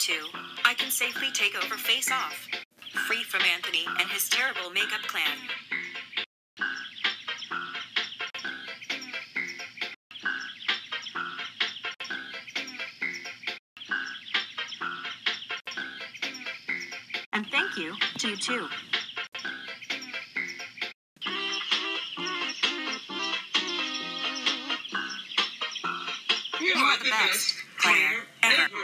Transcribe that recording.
two, I can safely take over Face Off. Free from Anthony and his terrible makeup clan. And thank you to you too. You You are the best player ever.